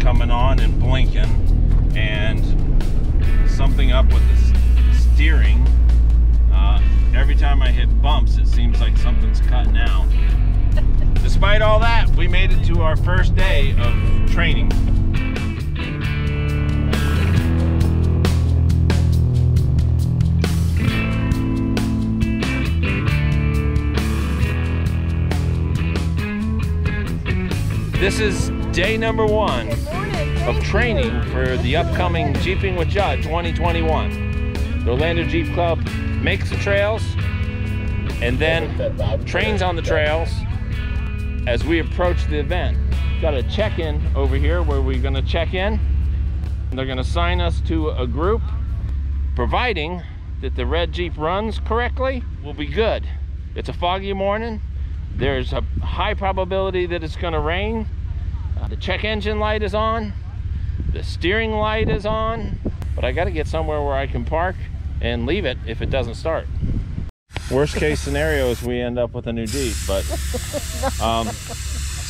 coming on and blinking, and something up with the steering. Uh, every time I hit bumps, it seems like something's cutting out. Despite all that, we made it to our first day of training. This is day number one of training for the upcoming Jeeping with Judd 2021. The Orlando Jeep Club makes the trails and then trains on the trails as we approach the event. Got a check-in over here where we're gonna check in. They're gonna assign us to a group, providing that the red Jeep runs correctly, we'll be good. It's a foggy morning. There's a high probability that it's gonna rain. The check engine light is on. The steering light is on. But I gotta get somewhere where I can park and leave it if it doesn't start. Worst case scenario is we end up with a new Jeep, but um,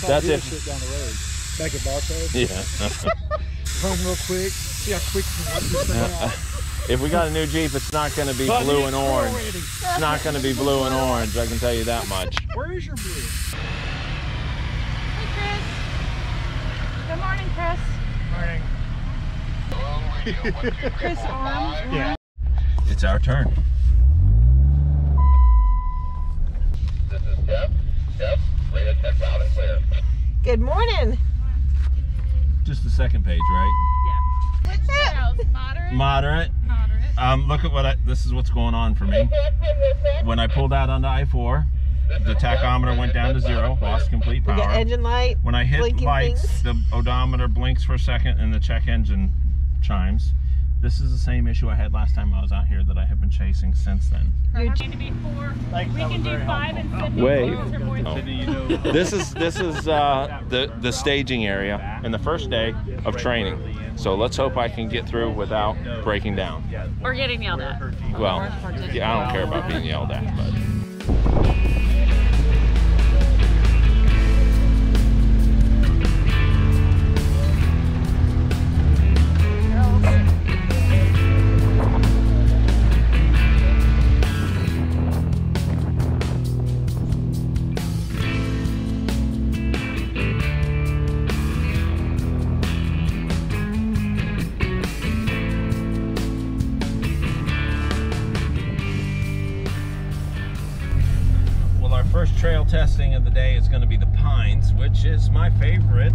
that's it. Down the road. Back at Bartow. Yeah. Run real quick. See how quick you can this thing out. if we got a new Jeep, it's not going to be blue and orange. It's not going to be blue and orange. I can tell you that much. Where is your blue? Hey, Chris. Good morning, Chris. Chris Arms. Yeah. It's our turn. This is Jeff. Jeff, radio check loud and clear. Good morning. Just the second page, right? Which trails? Moderate. Moderate. Moderate. Um, look at what I, this is what's going on for me. When I pulled out onto I-4, the tachometer went down to zero, lost complete We got power. engine light. When I hit lights, things. the odometer blinks for a second and the check engine chimes. This is the same issue I had last time I was out here that I have been chasing since then. We need to be four. Thanks, We can do very five and helpful. six. Wait. Those are more than- Oh. This is this is uh, the the staging area and the first day of training. So let's hope I can get through without breaking down. Or getting yelled at. Well, yeah, I don't care about being yelled at, but. Is my favorite.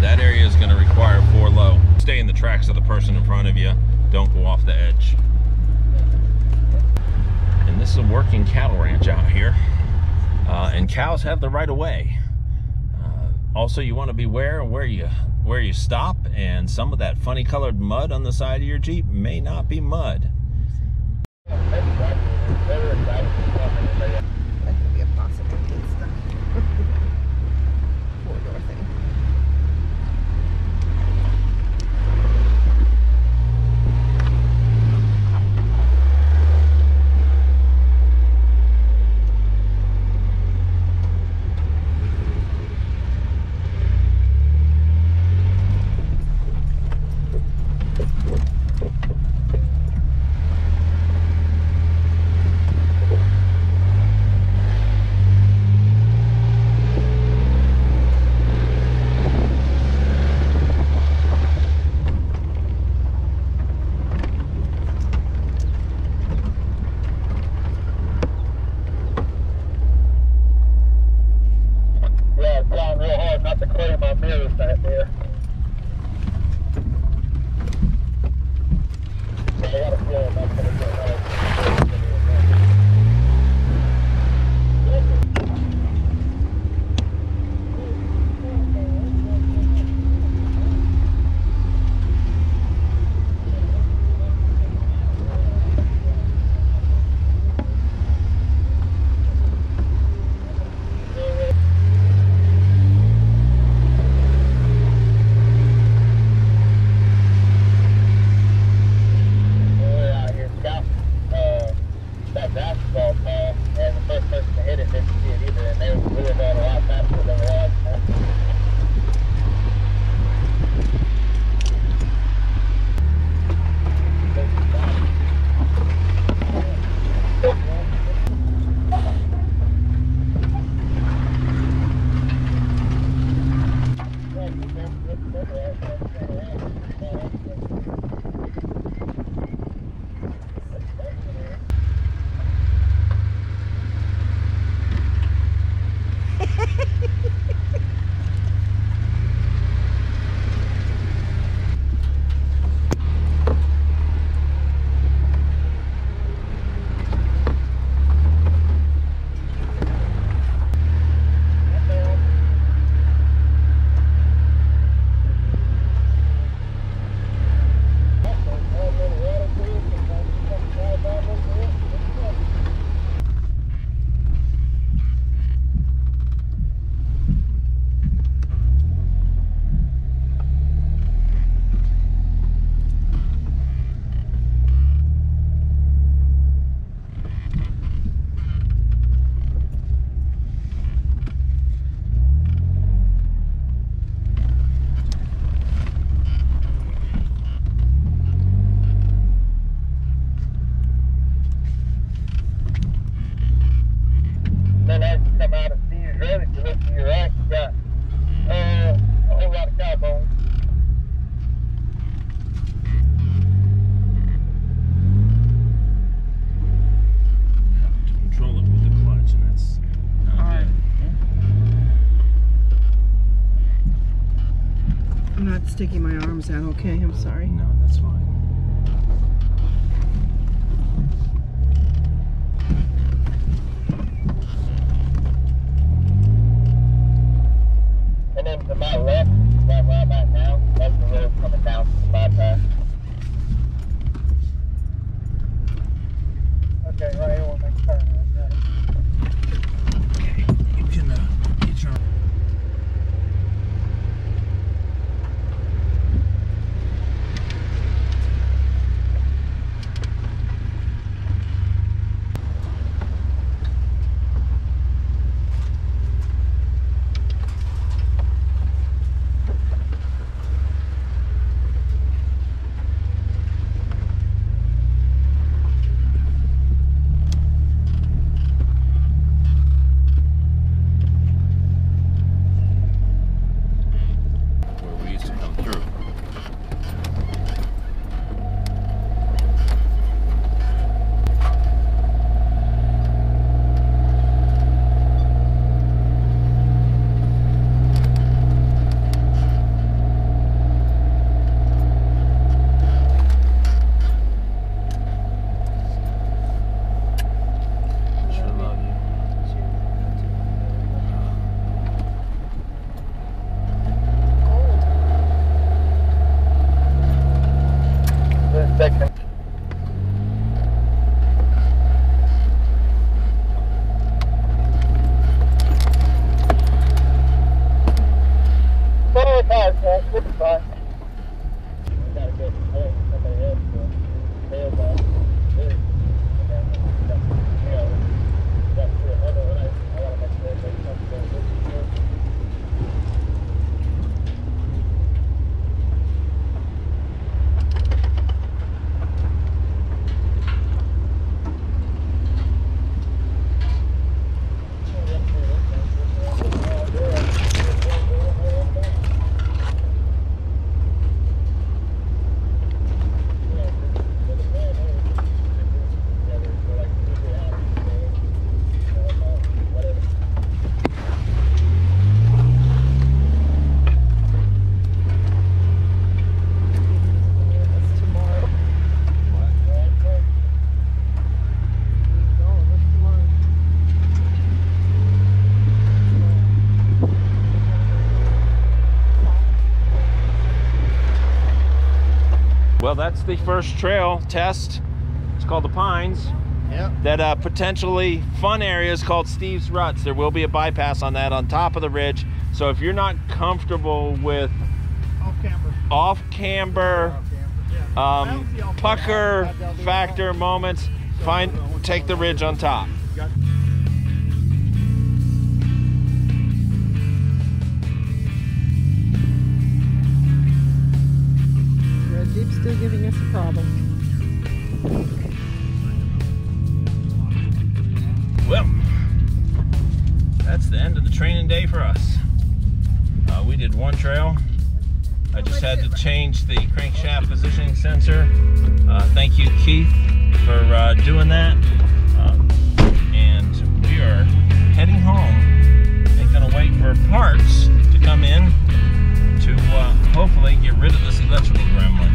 That area is going to require four low. Stay in the tracks of the person in front of you. Don't go off the edge. And this is a working cattle ranch out here. Uh, and cows have the right of way. Uh, also, you want to beware where you where you stop. And some of that funny colored mud on the side of your Jeep may not be mud. Sticking my arms out, okay? I'm sorry. No, that's fine. That's the first trail test. It's called the Pines. Yep. That uh, potentially fun area is called Steve's Ruts. There will be a bypass on that on top of the ridge. So if you're not comfortable with Off camber. off camber, Yeah. um, pucker camber. Down the factor moments, find take the ridge on top. had to change the crankshaft positioning sensor. Uh, thank you, Keith, for uh, doing that. Um, and we are heading home and gonna wait for parts to come in to uh, hopefully get rid of this electrical gremlin.